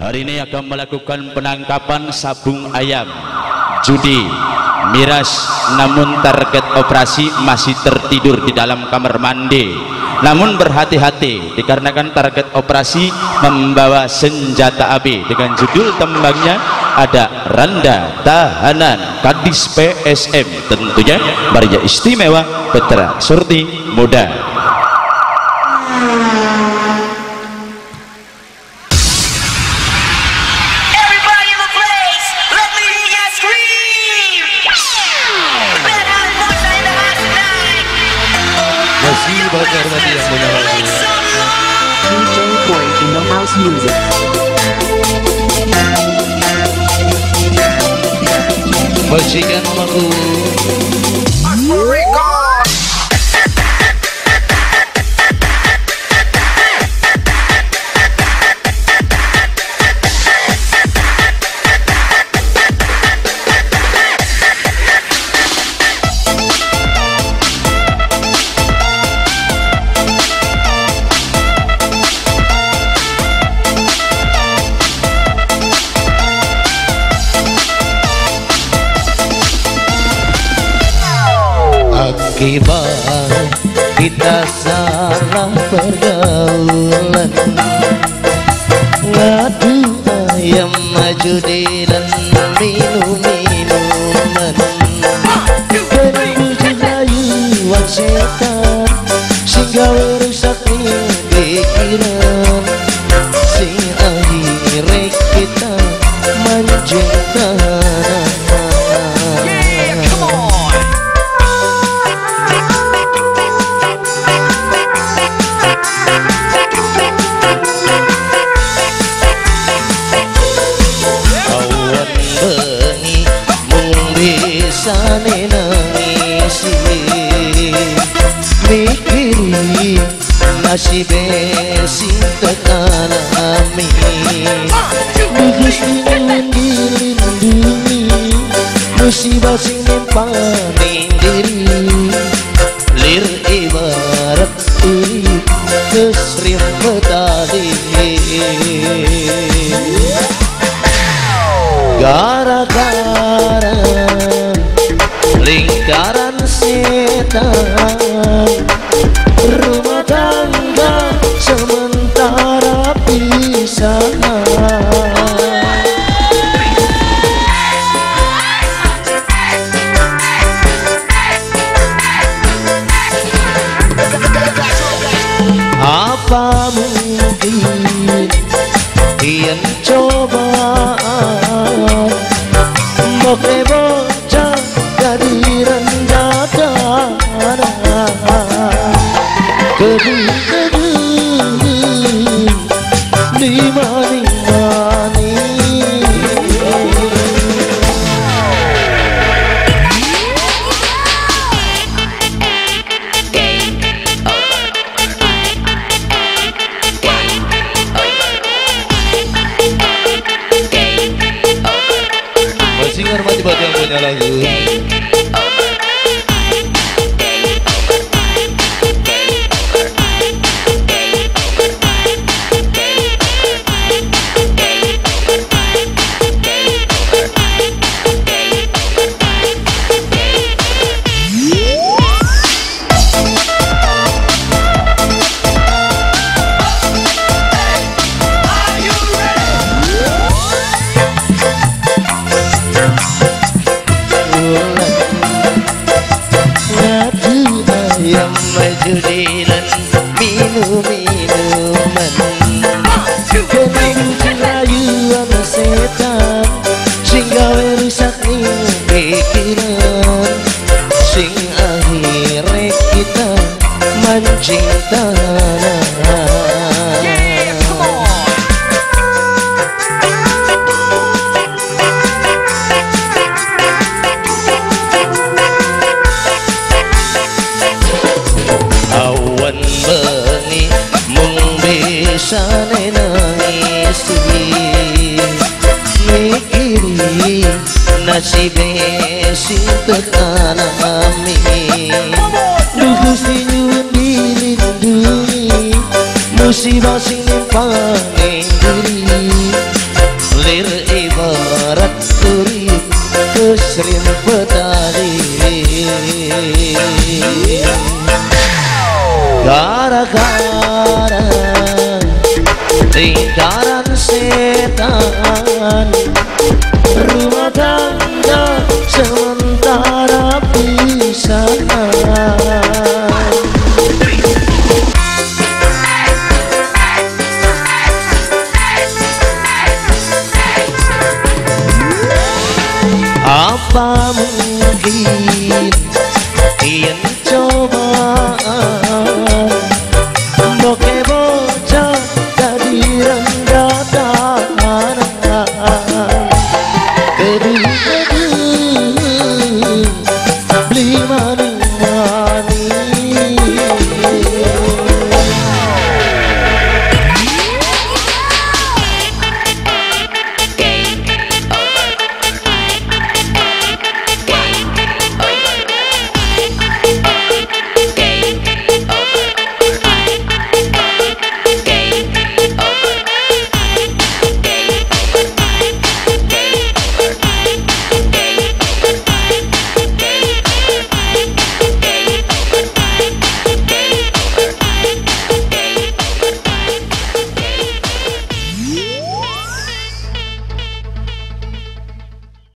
Hari ini akan melakukan penangkapan sabung ayam judi miras namun target operasi masih tertidur di dalam kamar mandi. Namun berhati-hati dikarenakan target operasi membawa senjata api. Dengan judul tembangnya ada Randa Tahanan Kadis PSM tentunya Maria Istimewa Petra Surti Muda da Carvalhinha, DJ Point No House Music. Vou chegando logo. Akibat kita salah pergaulan Ngadu ayam maju di dan minum musibah sing nimpani diri lir ibarat urip kesrim betadi gara-gara lingkaran setan प्रेमो जा करी रंजा प्यारा करी ಯಮ್ಮ ಜುಡೀರನ್ ಮೀನು ಮೀನು Mann Kenang Celayu anu setan Sing gawe rusak ning pikiran Sing akhirnya kita mancing tangan sana nangis Mikiri nasibe sintet alami Dugu senyum dilindungi Musibah sing nimpang diri Lir ibarat turi kesrin petari Gara-gara lingkaran setan Rumah tangga sementara pisahan. Apa mungkin